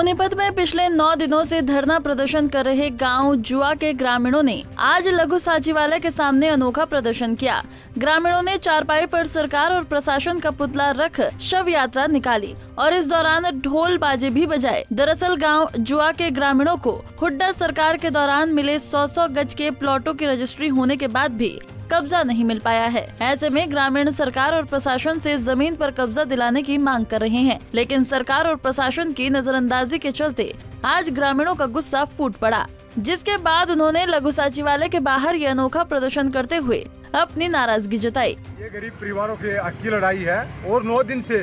सोनीपत में पिछले नौ दिनों से धरना प्रदर्शन कर रहे गाँव जुआ के ग्रामीणों ने आज लघु सचिवालय के सामने अनोखा प्रदर्शन किया। ग्रामीणों ने चारपाई पर सरकार और प्रशासन का पुतला रख शव यात्रा निकाली और इस दौरान ढोल बाजे भी बजाए। दरअसल गाँव जुआ के ग्रामीणों को हुड्डा सरकार के दौरान मिले सौ सौ गज के प्लॉटों की रजिस्ट्री होने के बाद भी कब्जा नहीं मिल पाया है। ऐसे में ग्रामीण सरकार और प्रशासन से ज़मीन पर कब्जा दिलाने की मांग कर रहे हैं। लेकिन सरकार और प्रशासन की नजरअंदाजी के चलते आज ग्रामीणों का गुस्सा फूट पड़ा, जिसके बाद उन्होंने लघु सचिवालय के बाहर ये अनोखा प्रदर्शन करते हुए अपनी नाराज़गी जताई। ये गरीब परिवारों के हक की लड़ाई है और नौ दिन से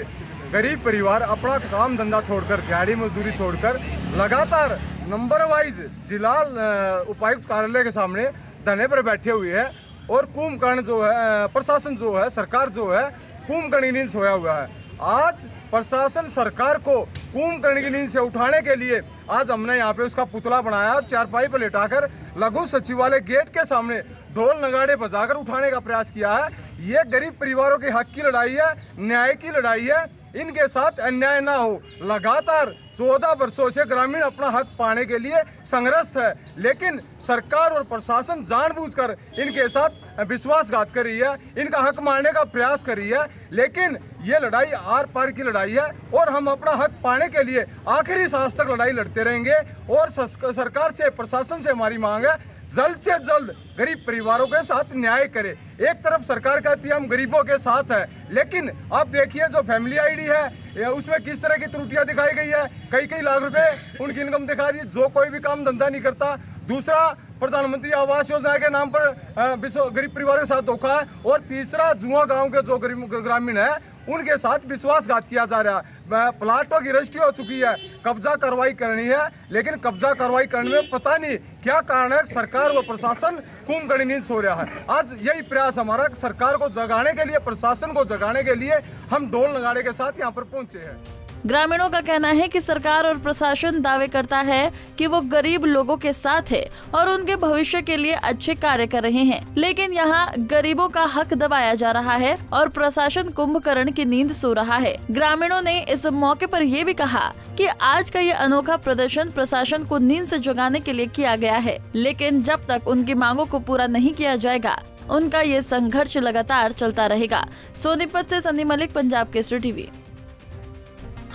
गरीब परिवार अपना काम धंधा छोड़कर दिहाड़ी मजदूरी छोड़कर लगातार नंबर वाइज जिला उपायुक्त कार्यालय के सामने धरने पर बैठे हुए हैं। और कुंभकर्ण जो है, प्रशासन जो है, सरकार जो है, कुंभकर्ण की नींद सोया हुआ है। आज प्रशासन सरकार को कुंभकर्ण की नींद से उठाने के लिए आज हमने यहाँ पे उसका पुतला बनाया और चारपाई पर लेटाकर लघु सचिवालय गेट के सामने ढोल नगाड़े बजाकर उठाने का प्रयास किया है। ये गरीब परिवारों के हक की लड़ाई है, न्याय की लड़ाई है इनके साथ अन्याय ना हो। लगातार चौदह वर्षों से ग्रामीण अपना हक पाने के लिए संघर्ष है, लेकिन सरकार और प्रशासन जानबूझकर इनके साथ विश्वासघात कर रही है, इनका हक मारने का प्रयास कर रही है, लेकिन ये लड़ाई आर पार की लड़ाई है और हम अपना हक पाने के लिए आखिरी सांस तक लड़ाई लड़ते रहेंगे और सरकार से, प्रशासन से हमारी मांग है जल्द से जल्द गरीब परिवारों के साथ न्याय करे। एक तरफ़ सरकार कहती है हम गरीबों के साथ है, लेकिन आप देखिए जो फैमिली आईडी है उसमें किस तरह की त्रुटियाँ दिखाई गई है। कई कई लाख रुपए उनकी इनकम दिखा दी, जो कोई भी काम धंधा नहीं करता। दूसरा, प्रधानमंत्री आवास योजना के नाम पर गरीब परिवारों के साथ धोखा है। और तीसरा, जुआ गाँव के जो गरीब, ग्रामीण है उनके साथ विश्वासघात किया जा रहा है। प्लाटों की रजिस्ट्री हो चुकी है। कब्जा कार्रवाई करनी है, लेकिन कब्जा कार्रवाई करने में पता नहीं क्या कारण है सरकार व प्रशासन कुंभकर्ण नींद सो रहा है। आज यही प्रयास हमारा सरकार को जगाने के लिए, प्रशासन को जगाने के लिए हम ढोल नगाड़े के साथ यहाँ पर पहुँचे हैं। ग्रामीणों का कहना है कि सरकार और प्रशासन दावे करता है कि वो गरीब लोगों के साथ है और उनके भविष्य के लिए अच्छे कार्य कर रहे हैं। लेकिन यहाँ गरीबों का हक दबाया जा रहा है और प्रशासन कुंभकर्ण की नींद सो रहा है। ग्रामीणों ने इस मौके पर ये भी कहा कि आज का ये अनोखा प्रदर्शन प्रशासन को नींद से जगाने के लिए किया गया है। लेकिन जब तक उनकी मांगों को पूरा नहीं किया जाएगा, उनका ये संघर्ष लगातार चलता रहेगा। सोनीपत से सनी मलिक, पंजाब केसरी टीवी।